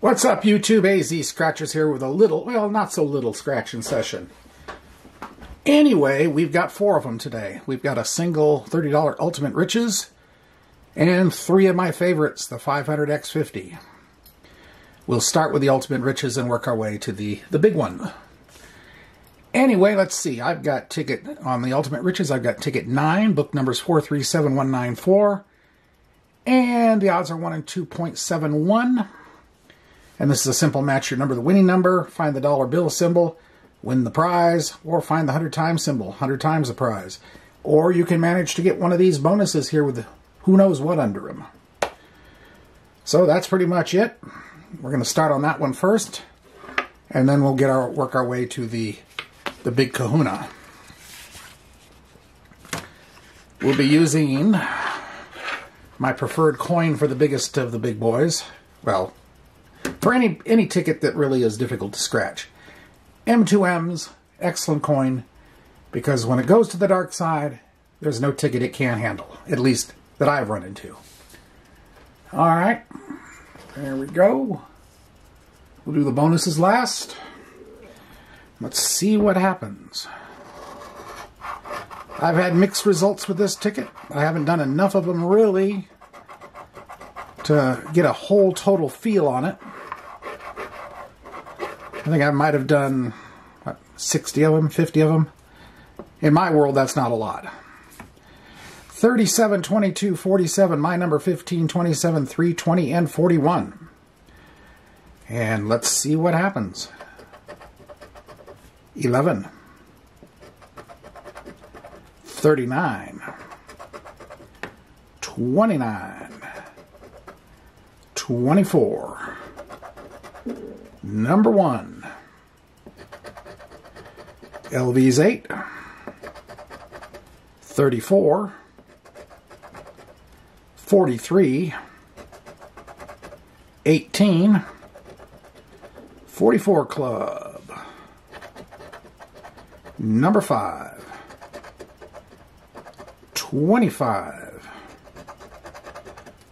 What's up, YouTube? AZ Scratchers here with a little, well, not so little scratching session. Anyway, we've got four of them today. We've got a single $30 Ultimate Riches and three of my favorites, the 500X50. We'll start with the Ultimate Riches and work our way to the, the big one. Anyway, let's see. I've got ticket on the Ultimate Riches. I've got ticket 9, book numbers 437194. And the odds are 1 and 2.71. And this is a simple match your number, the winning number, find the dollar bill symbol, win the prize, or find the 100 times symbol, 100 times the prize. Or you can manage to get one of these bonuses here with who knows what under them. So that's pretty much it. We're going to start on that one first, and then we'll get our work our way to the the big kahuna. We'll be using my preferred coin for the biggest of the big boys. Well, for any any ticket that really is difficult to scratch. M2M's excellent coin because when it goes to the dark side, there's no ticket it can't handle, at least that I've run into. All right, there we go. We'll do the bonuses last. Let's see what happens. I've had mixed results with this ticket. I haven't done enough of them really to get a whole total feel on it. I think I might have done what, 60 of them, 50 of them. In my world, that's not a lot. 37, 22, 47, my number 15, 27, 3, 20, and 41. And let's see what happens. 11. 39. 29. 24. Number 1. LV's 8. 34. 43. 18. 44 Club. Number 5. 25.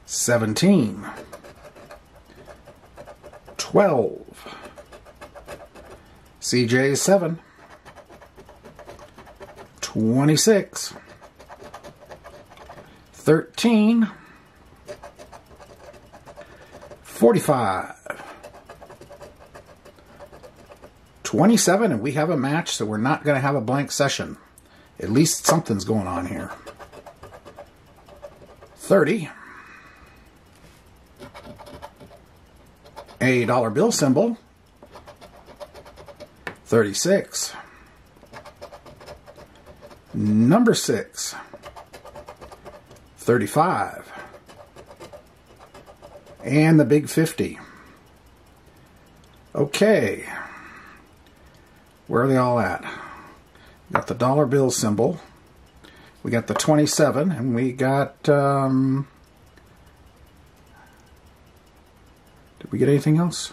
17. 12. CJ 7. 26. 13. 45. 27, and we have a match, so we're not going to have a blank session. At least something's going on here. 30. A dollar bill symbol. 36. Number 6. 35. And the big 50. Okay. Where are they all at? Got the dollar bill symbol. We got the 27, and we got, um, did we get anything else?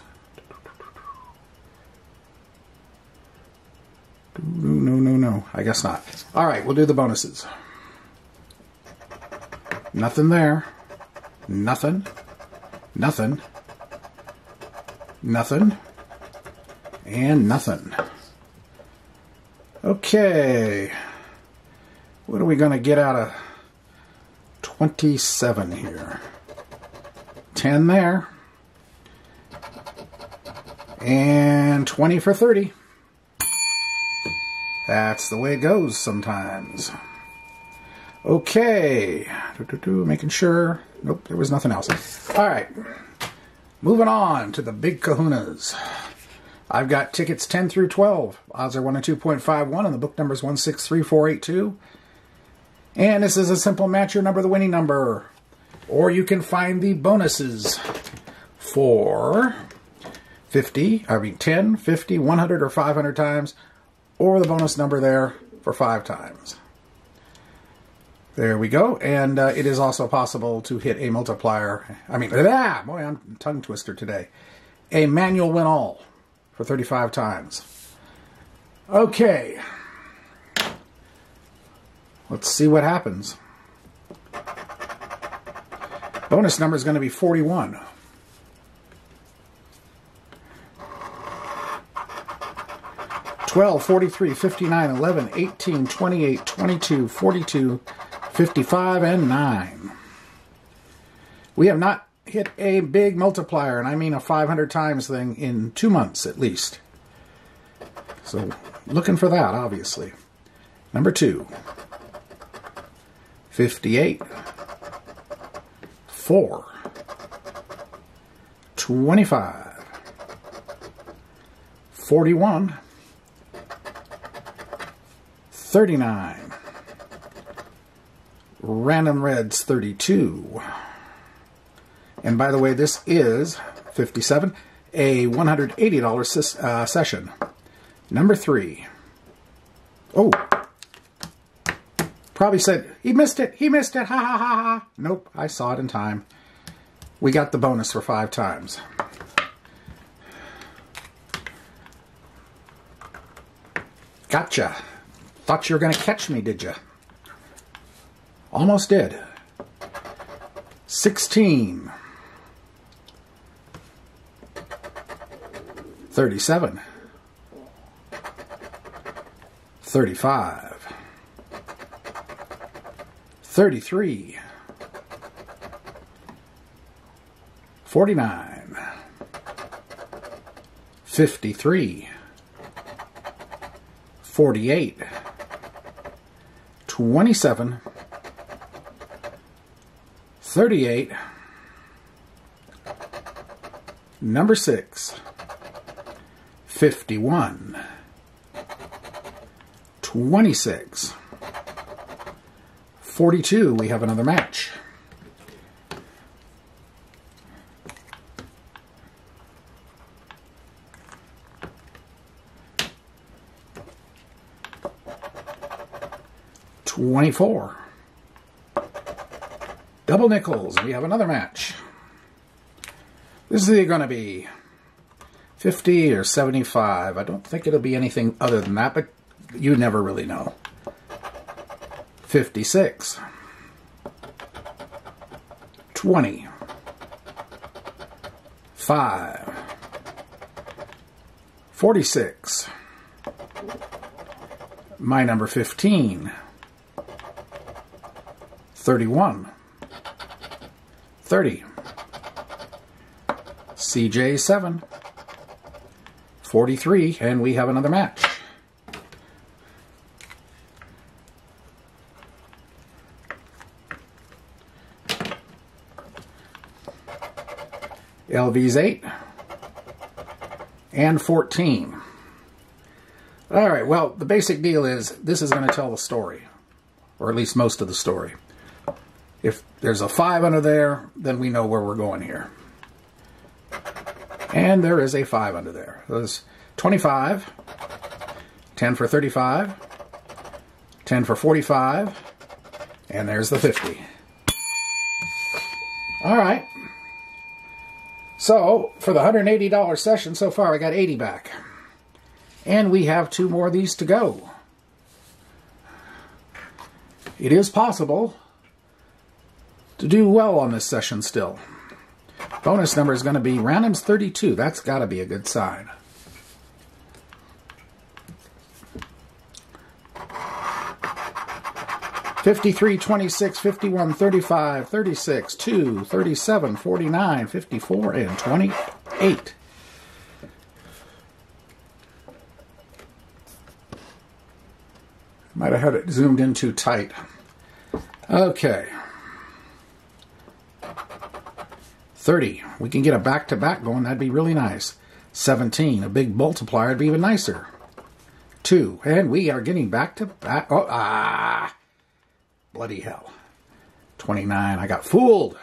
No, no, no, I guess not. All right, we'll do the bonuses. Nothing there. Nothing. Nothing. Nothing. And nothing. Okay. What are we going to get out of 27 here? 10 there. And 20 for 30. That's the way it goes sometimes. Okay. Making sure. Nope, there was nothing else. All right. Moving on to the big kahunas. I've got tickets 10 through 12. Odds are 1 and 2.51, and the book number is 163482. And this is a simple match your number, the winning number. Or you can find the bonuses for 50, I mean 10, 50, 100, or 500 times, or the bonus number there for 5 times. There we go. And uh, it is also possible to hit a multiplier. I mean, ah, boy, I'm tongue twister today. A manual win all for 35 times. Okay. Let's see what happens. Bonus number is going to be 41. 12, 43, 59, 11, 18, 28, 22, 42, 55, and 9. We have not hit a big multiplier, and I mean a 500 times thing in two months at least. So, looking for that, obviously. Number two 58, 4, 25, 41, 39, Random Reds 32. And by the way, this is 57, a $180 ses- uh, session. Number three. Oh, probably said, he missed it, he missed it, ha ha ha ha. Nope, I saw it in time. We got the bonus for five times. Gotcha. Thought you were going to catch me, did you? Almost did. 16. 37. 35. 33. 49. 53. 48. 27. 38. Number 6. 51. 26. 42. We have another match. Twenty-four. Double nickels. We have another match. This is going to be 50 or 75. I don't think it'll be anything other than that, but you never really know. 56. 20. 5. 46. My number 15. 31. 30. CJ 7. 43, and we have another match. LV's 8 and 14. All right, well, the basic deal is this is going to tell the story, or at least most of the story. There's a 5 under there, then we know where we're going here. And there is a 5 under there. There's 25, 10 for 35, 10 for 45, and there's the 50. All right. So, for the $180 session so far, I got 80 back. And we have two more of these to go. It is possible to do well on this session still. Bonus number is going to be randoms 32. That's got to be a good sign. Fifty-three, twenty-six, fifty-one, thirty-five, thirty-six, two, thirty-seven, forty-nine, fifty-four, and twenty-eight. Might have had it zoomed in too tight. Okay. 30. We can get a back to back going. That'd be really nice. 17. A big multiplier would be even nicer. 2. And we are getting back to back. Oh, ah. Bloody hell. 29. I got fooled.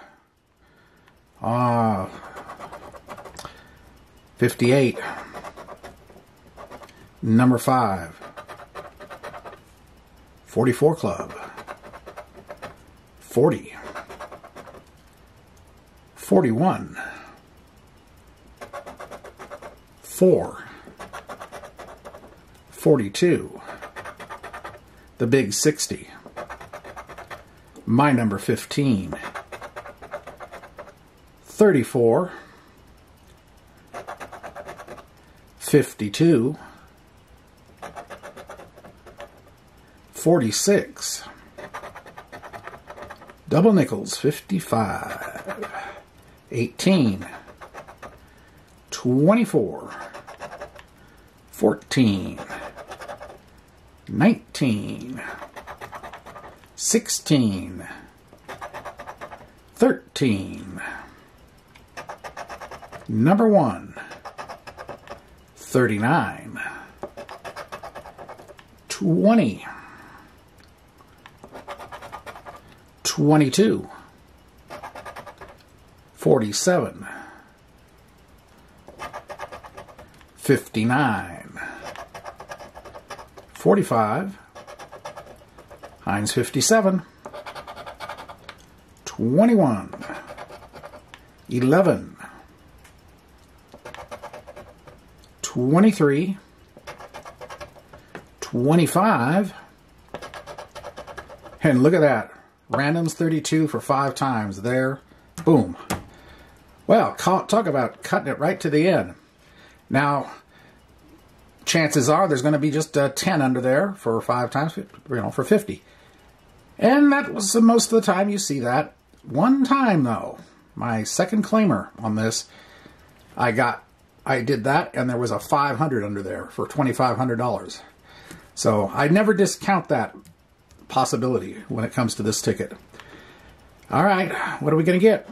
Ah. 58. Number 5. 44 Club. 40. 41. 4. 42. The Big 60. My number 15. 34. 52. 46. Double nickels, 55. 18. 24. 14. 19. 16. 13. Number 1. 39. 20. 22. 47. 59. 45. Heinz 57. 21. 11. 23. 25. And look at that. Randoms 32 for five times. There. Boom. Well, talk about cutting it right to the end. Now, chances are there's going to be just a 10 under there for five times, you know, for 50. And that was the most of the time you see that. One time, though, my second claimer on this, I got, I did that, and there was a 500 under there for $2,500. So I never discount that possibility when it comes to this ticket. All right, what are we going to get?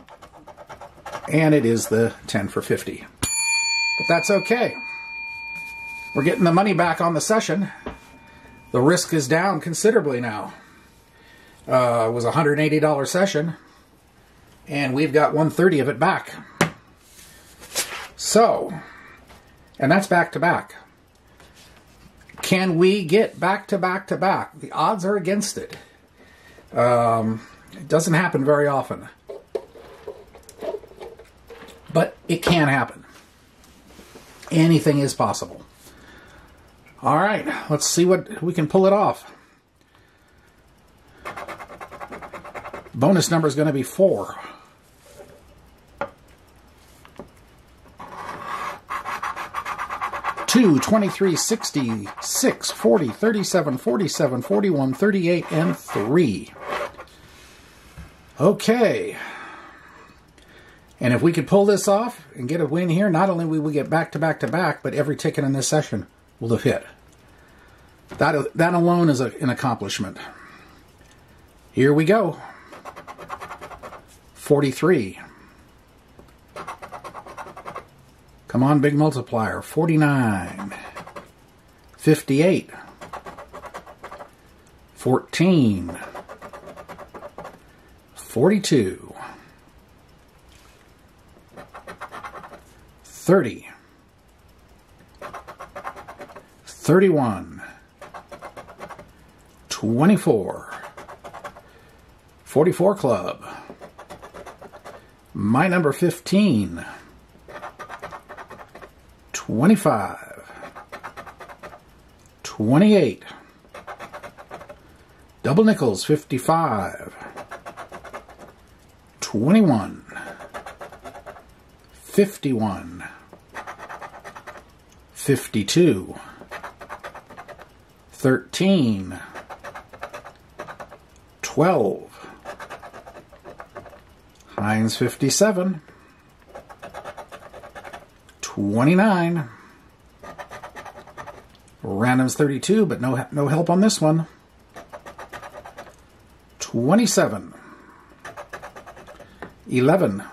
And it is the 10 for 50. But that's okay. We're getting the money back on the session. The risk is down considerably now. Uh, it was a $180 session, and we've got 130 of it back. So, and that's back to back. Can we get back to back to back? The odds are against it. Um, it doesn't happen very often. But it can happen. Anything is possible. All right, let's see what we can pull it off. Bonus number is going to be four. Two, 23, 60, 6, 40, 37, 47, 41, 38, and 3. Okay. And if we could pull this off and get a win here, not only will we get back to back to back, but every ticket in this session will have hit. That, that alone is a, an accomplishment. Here we go. 43. Come on, big multiplier. 49. 58. 14. 42. 30. 31. 24. 44 Club. My number 15. 25. 28. Double nickels 55. 21. 51. 52. 13. 12. Heinz 57. 29. Randoms 32, but no, no help on this one. 27. 11.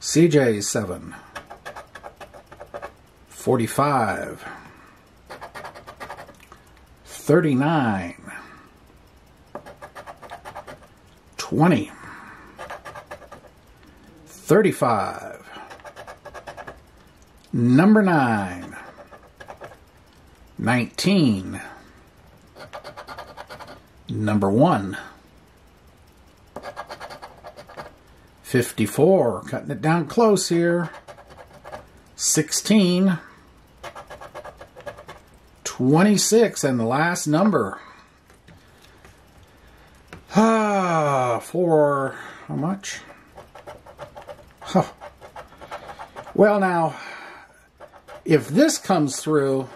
CJ 7. 45. 39. 20. 35. Number 9. 19. Number 1. 54. Cutting it down close here. 16. 26. And the last number. Ah, for how much? Huh. Well, now, if this comes through,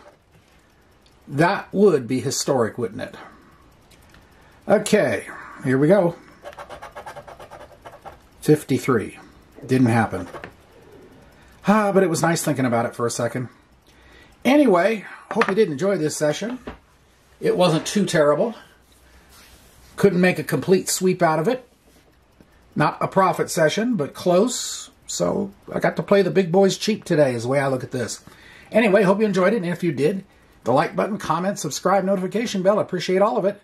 That would be historic, wouldn't it? Okay, here we go. 53. Didn't happen. Ah, but it was nice thinking about it for a second. Anyway, hope you did enjoy this session. It wasn't too terrible. Couldn't make a complete sweep out of it. Not a profit session, but close. So I got to play the big boys cheap today, is the way I look at this. Anyway, hope you enjoyed it. And if you did, the like button, comment, subscribe, notification bell. Appreciate all of it.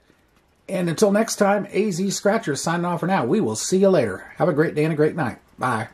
And until next time, AZ Scratchers signing off for now. We will see you later. Have a great day and a great night. Bye.